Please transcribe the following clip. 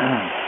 Mm.